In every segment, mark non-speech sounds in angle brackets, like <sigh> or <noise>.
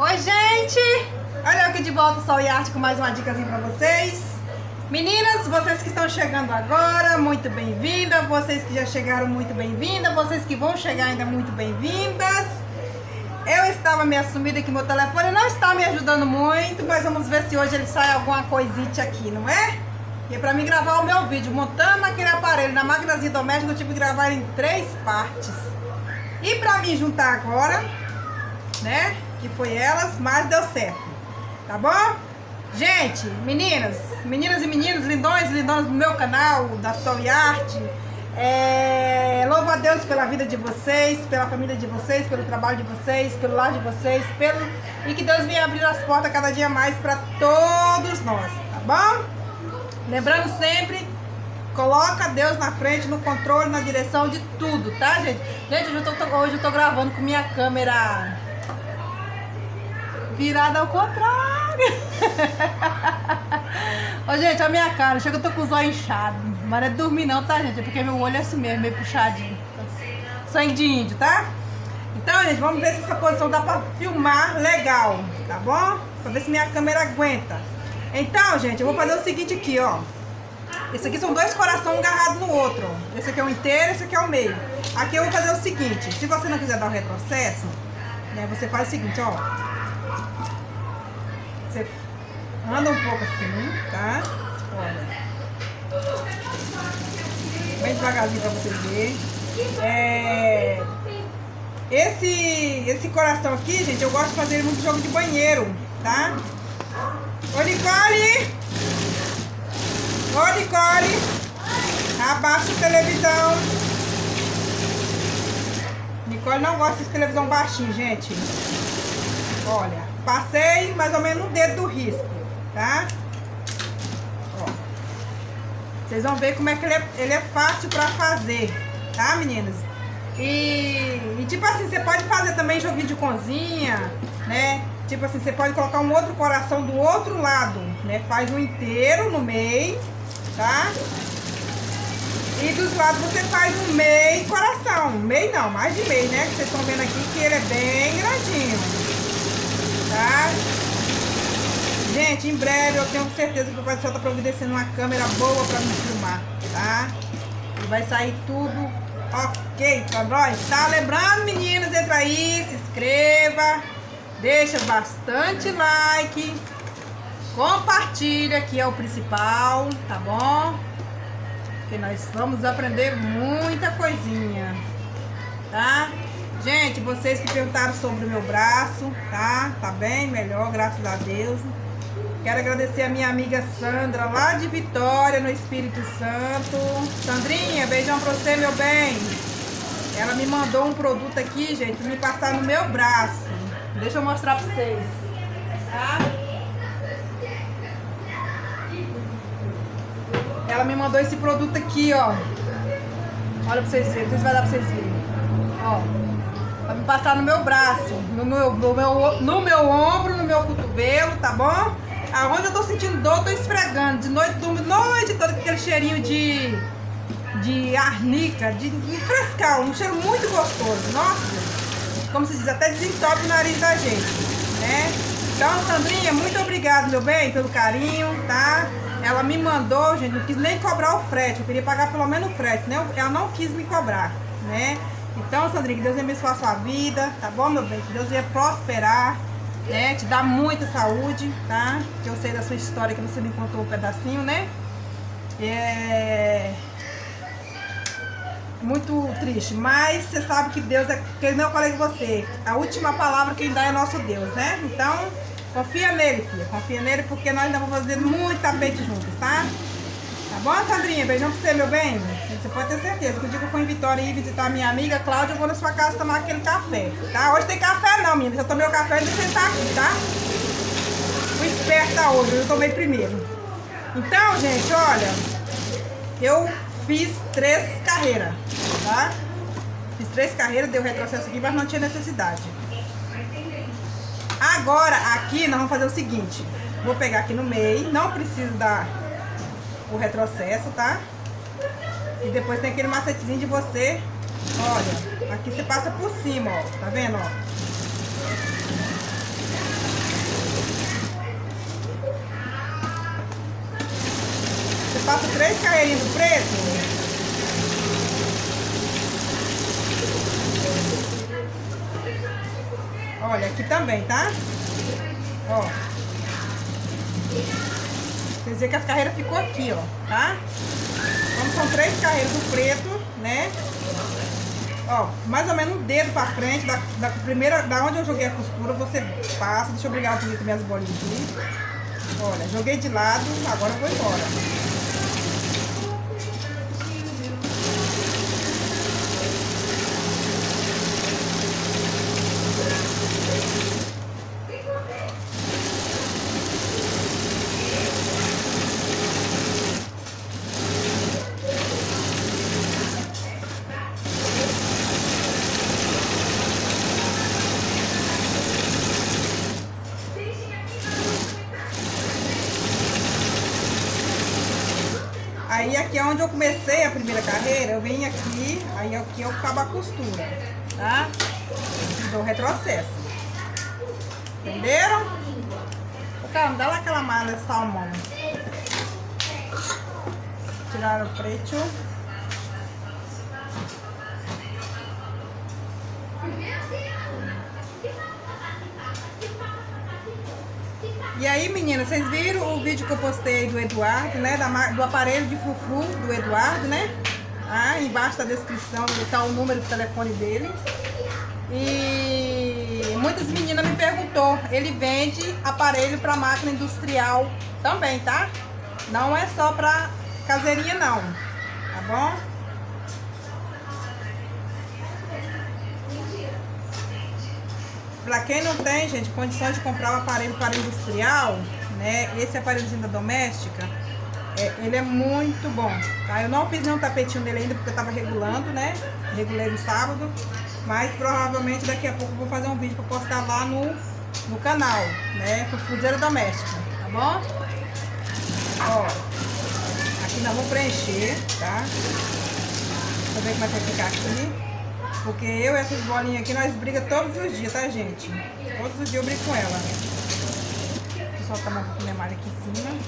Oi, gente! Olha aqui de volta, Sol e Arte, com mais uma dicasinha pra vocês. Meninas, vocês que estão chegando agora, muito bem-vinda. Vocês que já chegaram, muito bem-vinda. Vocês que vão chegar ainda, muito bem-vindas. Eu estava me assumindo que meu telefone não está me ajudando muito, mas vamos ver se hoje ele sai alguma coisita aqui, não é? E é pra mim gravar o meu vídeo, montando aquele aparelho na maquinazinha doméstica, eu tive que gravar em três partes. E pra mim juntar agora, né, que foi elas, mas deu certo, tá bom? Gente, meninas, meninas e meninos, lindões e lindonas do meu canal, da Sol e Arte, é, louvo a Deus pela vida de vocês, pela família de vocês, pelo trabalho de vocês, pelo lar de vocês, pelo e que Deus venha abrir as portas cada dia mais para todos nós, tá bom? Lembrando sempre, coloca Deus na frente, no controle, na direção de tudo, tá, gente? Gente, hoje eu tô, hoje eu tô gravando com minha câmera virada ao contrário. Ô, gente, a minha cara, chega eu tô com os olhos inchados. Mas não é dormir não, tá, gente? É porque meu olho é assim mesmo, meio puxadinho. Sangue de índio, tá? Então, gente, vamos ver se essa posição dá pra filmar legal, tá bom? Pra ver se minha câmera aguenta. Então, gente, eu vou fazer o seguinte aqui, ó. Esse aqui são dois corações agarrados no outro. Esse aqui é o inteiro, esse aqui é o meio. Aqui eu vou fazer o seguinte, se você não quiser dar o retrocesso, né, você faz o seguinte, ó. Você anda um pouco assim, tá? Olha. Bem devagarzinho pra vocês verem. É... Esse, esse coração aqui, gente, eu gosto de fazer muito jogo de banheiro, tá? Ô, Nicole! Ô, Nicole! Abaixa a televisão. Nicole não gosta de televisão baixinha, gente. Olha, passei mais ou menos no dedo do risco, tá? Ó. Vocês vão ver como é que ele é, ele é fácil pra fazer, tá, meninas? E, e tipo assim, você pode fazer também joguinho de cozinha, né? Tipo assim, você pode colocar um outro coração do outro lado, né? Faz um inteiro no meio, tá? E dos lados você faz um meio coração. Meio não, mais de meio, né? Que vocês estão vendo aqui que ele é bem grandinho. Tá? Gente, em breve eu tenho certeza que o Pai do Céu tá providenciando uma câmera boa pra me filmar, tá? E vai sair tudo ok pra nós, tá? Lembrando, meninas, entra aí, se inscreva. Deixa bastante like. Compartilha, que é o principal, tá bom? Porque nós vamos aprender muita coisinha, tá? Gente, vocês que perguntaram sobre o meu braço, tá? Tá bem melhor, graças a Deus. Quero agradecer a minha amiga Sandra, lá de Vitória, no Espírito Santo. Sandrinha, beijão pra você, meu bem. Ela me mandou um produto aqui, gente, me passar no meu braço. Deixa eu mostrar pra vocês. Tá? Ela me mandou esse produto aqui, ó. Olha pra vocês verem, não sei se vai dar pra vocês verem. Ó. Vai me passar no meu braço, no meu, no meu, no meu ombro, no meu cotovelo, tá bom? Aonde eu tô sentindo dor, eu tô esfregando. De noite, durmo noite toda com aquele cheirinho de, de arnica, de, de frescal. Um cheiro muito gostoso. Nossa, como se diz, até desentope o nariz da gente, né? Então, Sandrinha, muito obrigada, meu bem, pelo carinho, tá? Ela me mandou, gente, não quis nem cobrar o frete. Eu queria pagar pelo menos o frete, né? Ela não quis me cobrar, né? Então, Sandrinha, que Deus abençoe a sua vida, tá bom, meu bem? Que Deus venha prosperar, né? Te dar muita saúde, tá? Que eu sei da sua história, que você me contou um pedacinho, né? É... Muito triste, mas você sabe que Deus é, que eu falei com você, a última palavra quem dá é nosso Deus, né? Então, confia nele, filha, confia nele, porque nós ainda vamos fazer muito tapete juntos, tá? Tá bom, Sandrinha? Beijão pra você, meu bem. Você pode ter certeza que o dia que eu for em Vitória e visitar a minha amiga Cláudia, eu vou na sua casa tomar aquele café, tá? Hoje tem café não, menina. Já tomei o café antes de sentar aqui, tá? Esperto tá hoje, eu tomei primeiro. Então, gente, olha, eu fiz três carreiras, tá? Fiz três carreiras, deu retrocesso aqui, mas não tinha necessidade. Agora, aqui, nós vamos fazer o seguinte. Vou pegar aqui no meio, não preciso dar o retrocesso, tá? E depois tem aquele macetezinho de você. Olha, aqui você passa por cima, ó. Tá vendo, ó? Você passa três carreirinhas do preto. Olha, aqui também, tá? Ó. Vocês veem que as carreiras ficou aqui, ó, tá? São três carreiras do preto, né? Ó, mais ou menos um dedo pra frente, da, da primeira, da onde eu joguei a costura, você passa. Deixa eu brigar pouquinho com minhas bolinhas aqui. Olha, joguei de lado, agora eu vou embora. Aqui é onde eu comecei a primeira carreira, eu venho aqui, aí aqui eu acabo a costura, tá? Dou retrocesso. Entenderam? Calma, dá lá aquela malha de salmão. Tirar o preto. Aí, meninas, vocês viram o vídeo que eu postei do Eduardo, né? Da, do aparelho de frufru do Eduardo, né? Ah, embaixo da descrição está o número do telefone dele. E muitas meninas me perguntou, ele vende aparelho para máquina industrial também, tá? Não é só para caseirinha não, tá bom? Para quem não tem, gente, condições de comprar o aparelho para industrial, né? Esse aparelhozinho da doméstica, é, ele é muito bom, tá? Eu não fiz nenhum tapetinho dele ainda porque eu tava regulando, né? Regulei no sábado, mas provavelmente daqui a pouco eu vou fazer um vídeo para postar lá no, no canal, né? Fuzeira doméstica, tá bom? Ó, aqui nós vamos preencher, tá? Deixa eu ver como é que vai ficar aqui. Porque eu e essas bolinhas aqui, nós briga todos os dias, tá, gente? Todos os dias eu brigo com ela. Vou soltar um pouquinho de aqui em cima.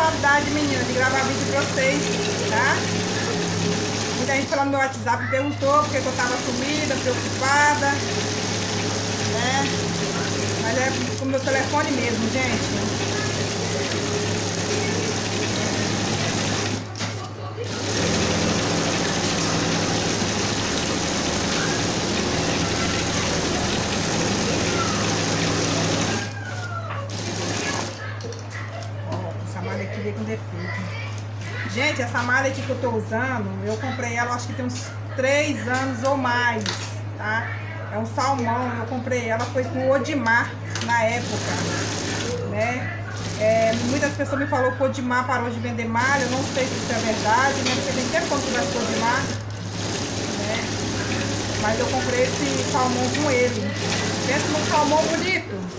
saudade, menina, de gravar vídeo pra vocês, tá? Muita gente falando no meu WhatsApp perguntou porque eu tava sumida, preocupada, né? Mas é com o meu telefone mesmo. Gente, essa malha aqui que eu tô usando, eu comprei ela acho que tem uns 3 anos ou mais, tá? É um salmão, eu comprei ela, foi com o Odimar na época, né? É, muitas pessoas me falaram que o Odimar parou de vender malha, eu não sei se isso é verdade, né? Porque tem tempo quando conversa com o Odimar, né? Mas eu comprei esse salmão com ele. Pensa num salmão bonito.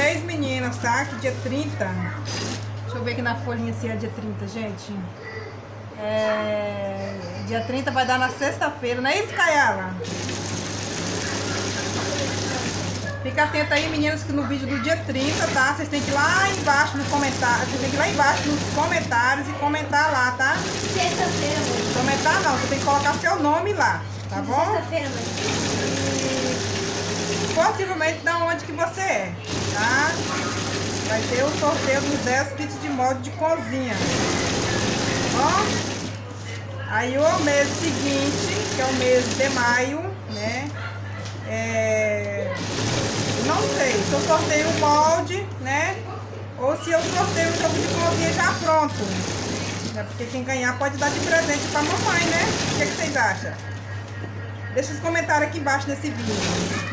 vocês, meninas, tá? Que dia 30. Deixa eu ver aqui na folhinha se é dia 30, gente. É... Dia 30 vai dar na sexta-feira, não é isso, Kayala? Fica atenta aí, meninas, que no vídeo do dia 30, tá? Vocês têm que ir lá embaixo no comentário. Vocês têm que ir lá embaixo nos comentários e comentar lá, tá? Sexta-feira. Comentar não, você tem que colocar seu nome lá, tá bom? Sexta-feira, mãe. Possivelmente da onde que você é tá? Vai ter o sorteio dos 10 kits de molde de cozinha. Ó. Aí o mês seguinte, que é o mês de maio, né? É... Não sei se eu sorteio o molde, né? Ou se eu sorteio o jogo de cozinha já pronto. Né? Porque quem ganhar pode dar de presente pra mamãe, né? O que, que vocês acham? Deixa os comentários aqui embaixo nesse vídeo,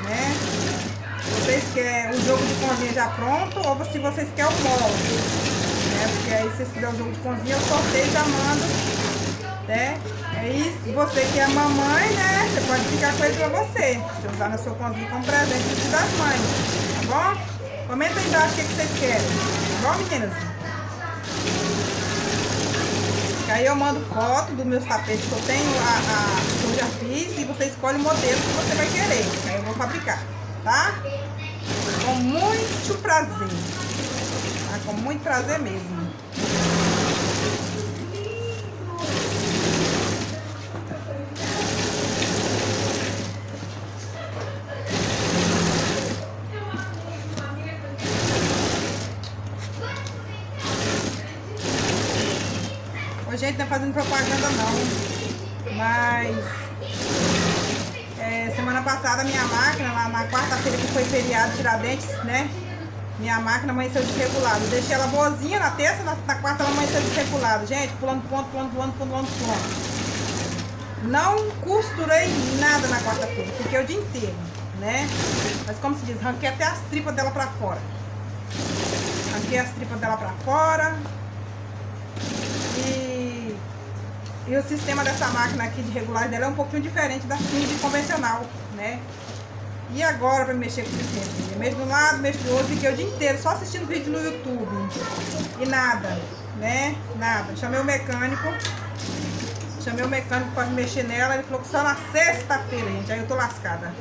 né? Vocês querem o jogo de cozinha já pronto ou se vocês querem o molde, né? Porque aí se vocês quiserem o jogo de cozinha, eu sorteio já mando né? É isso. Você que é mamãe, né? Você pode ficar com ele pra você. Você usar na sua cozinha como presente das mães. Tá bom? Comenta aí embaixo o que, que vocês querem. Tá bom, meninas? Aí eu mando foto dos meus tapetes que eu tenho, a, a, que eu já fiz, e você escolhe o modelo que você vai querer. Aí eu vou fabricar, tá? Com muito prazer. Tá? Com muito prazer mesmo. Gente não é fazendo propaganda não. Mas é, semana passada minha máquina, lá na quarta-feira que foi feriado Tiradentes, né? Minha máquina amanheceu desregulada. deixei ela boazinha na terça, na, na quarta ela amanheceu desregulada. Gente, pulando ponto, pulando, pulando, pulando, pulando. Não costurei nada na quarta-feira, fiquei o dia inteiro, né? Mas como se diz, ranquei até as tripas dela pra fora. Ranquei as tripas dela pra fora. E o sistema dessa máquina aqui de regulagem dela é um pouquinho diferente da Cindy convencional, né? E agora para mexer com o sistema? Mês de um lado, mês do outro, fiquei o dia inteiro só assistindo vídeo no YouTube. E nada, né? Nada. Chamei o mecânico. Chamei o mecânico para mexer nela. Ele falou que só na sexta-feira, gente. Aí eu tô lascada.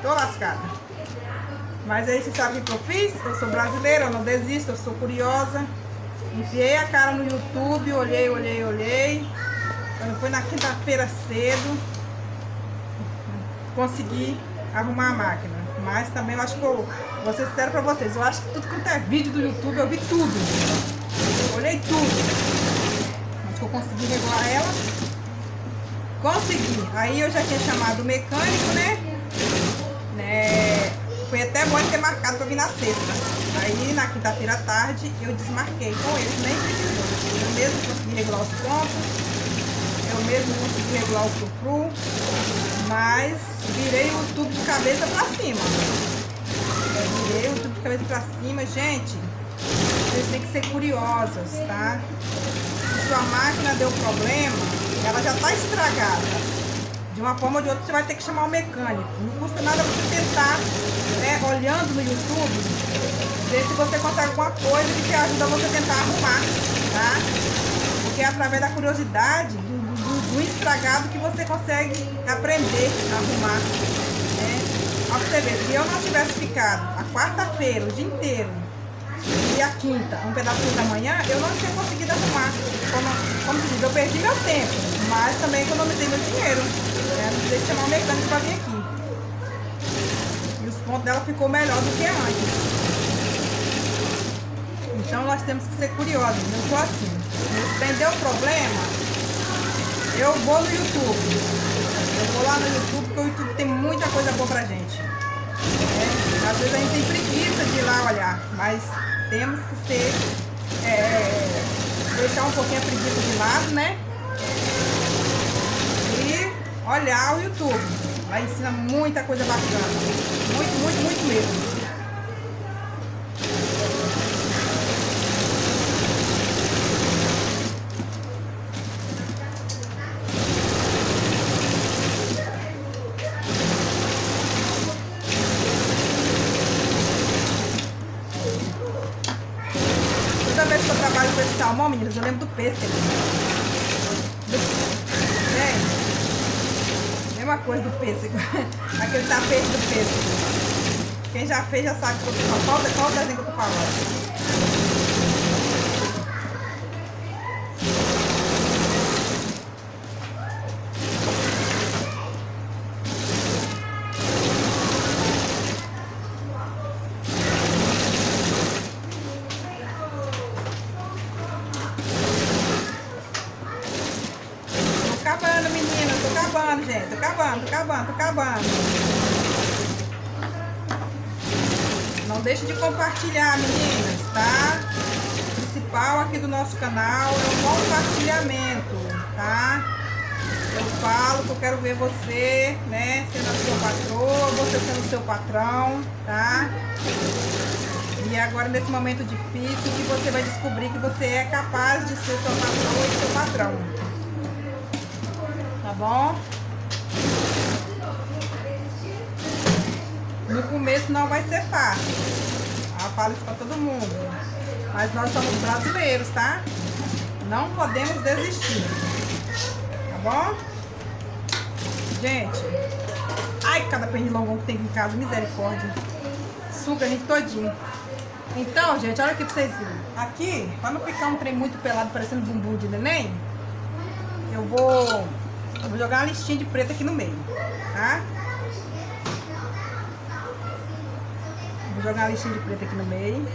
Tô lascada. Mas aí você sabe o que eu fiz? Eu sou brasileira, eu não desisto, eu sou curiosa. Enfiei a cara no YouTube, olhei, olhei, olhei. Quando foi na quinta-feira cedo, consegui arrumar a máquina. Mas também eu acho que eu vou ser sincero pra vocês, eu acho que tudo quanto é vídeo do YouTube, eu vi tudo. Olhei tudo. Mas que eu consegui regular ela. Consegui. Aí eu já tinha chamado o mecânico, né? Né? Foi até bom ter marcado pra vir na sexta. Aí na quinta-feira à tarde eu desmarquei com eles, nem precisou. Eu mesmo consegui regular os pontos, eu mesmo consegui regular o frufru, mas virei o tubo de cabeça pra cima. Eu virei o tubo de cabeça pra cima, gente. Vocês têm que ser curiosas, tá? Se sua máquina deu problema, ela já tá estragada de uma forma ou de outra você vai ter que chamar o mecânico. Não custa nada você tentar, né, olhando no YouTube, ver se você consegue alguma coisa que ajuda você a tentar arrumar, tá? Porque é através da curiosidade, do, do, do estragado que você consegue aprender a arrumar, né? Você se eu não tivesse ficado a quarta-feira, o dia inteiro, e a quinta, um pedacinho da manhã, eu não tinha conseguido arrumar. Como, como se diz, eu perdi meu tempo, mas também economizei meu dinheiro. Não precisei chamar o mecânico para vir aqui. E os pontos dela ficou melhor do que antes. Então nós temos que ser curiosos, não sou assim. Prender o problema, eu vou no YouTube. Eu vou lá no YouTube, porque o YouTube tem muita coisa boa pra gente. É, às vezes a gente tem preguiça de ir lá olhar, mas temos que ser. É, deixar um pouquinho a preguiça de lado, né? Olhar o YouTube. Lá ensina muita coisa bacana. Muito, muito, muito mesmo. Toda vez que eu trabalho com esse salmão, meninas, eu lembro do pêssego. Mesma coisa do pêssego. <laughs> Aquele tapete do pêssego. Quem já fez já sabe qual, qual, qual desenho que eu tô falando. Acabando, tô acabando. Não deixe de compartilhar, meninas, tá? O principal aqui do nosso canal é o compartilhamento, tá? Eu falo que eu quero ver você, né, sendo a sua patroa, você sendo o seu patrão, tá? E agora, nesse momento difícil, que você vai descobrir que você é capaz de ser sua patroa e seu patrão. Tá bom? No começo não vai ser fácil. Eu falo isso pra todo mundo. Mas nós somos brasileiros, tá? Não podemos desistir. Tá bom? Gente. Ai, cada pernilongão que tem aqui em casa. Misericórdia. Suga a gente todinho. Então, gente, olha aqui pra vocês verem. Aqui, pra não ficar um trem muito pelado, parecendo bumbum de neném, eu vou, eu vou jogar uma listinha de preto aqui no meio, tá? Vou jogar uma listinha de preto aqui no meio.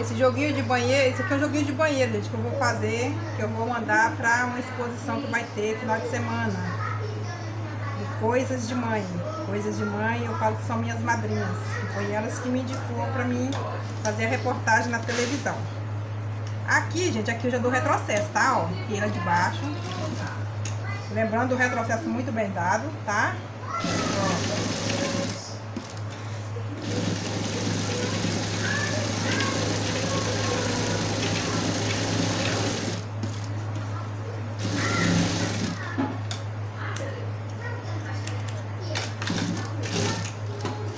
Esse joguinho de banheiro, esse aqui é um joguinho de banheiro, gente, que eu vou fazer, que eu vou mandar pra uma exposição que vai ter final de semana. Coisas de Mãe. Coisas de Mãe, eu falo que são minhas madrinhas. Foi elas que me indicou para mim fazer a reportagem na televisão. Aqui, gente, aqui eu já dou retrocesso, tá? Ó, pira de baixo. Lembrando o retrocesso muito bem dado, tá?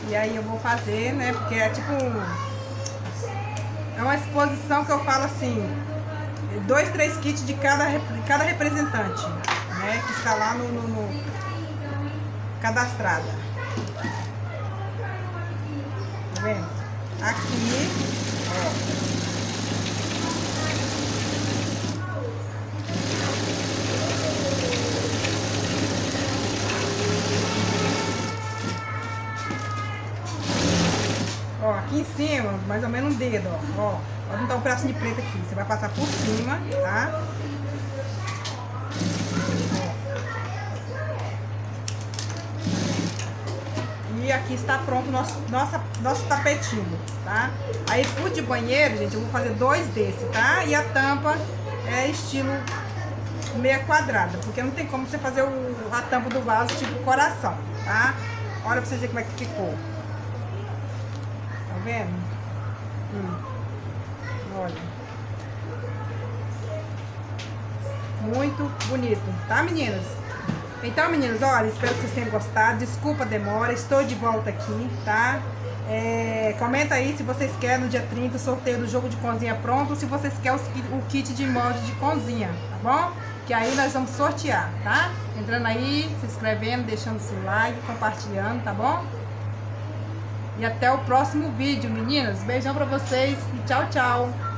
E aí eu vou fazer, né? Porque é tipo. É uma exposição que eu falo assim. Dois, três kits de cada, de cada representante, né? Que está lá no, no, no cadastrada. Tá vendo? Aqui, ó. Ó, aqui em cima, mais ou menos um dedo, ó. Ó, pode botar um pedaço de preto aqui. Você vai passar por cima, tá? Aqui está pronto o nosso, nossa, nosso tapetinho, tá? Aí, por de banheiro, gente, eu vou fazer dois desses, tá? E a tampa é estilo meia quadrada, porque não tem como você fazer o, a tampa do vaso tipo coração, tá? Olha pra vocês verem como é que ficou vendo? Hum. Olha. Muito bonito, tá meninas? Então meninas, olha, espero que vocês tenham gostado. Desculpa a demora, estou de volta aqui, tá? É, comenta aí se vocês querem no dia 30 o sorteio do jogo de cozinha pronto, se vocês querem o kit de molde de cozinha, tá bom? Que aí nós vamos sortear, tá? Entrando aí, se inscrevendo, deixando seu like, compartilhando, tá bom? E até o próximo vídeo, meninas. Beijão pra vocês e tchau, tchau.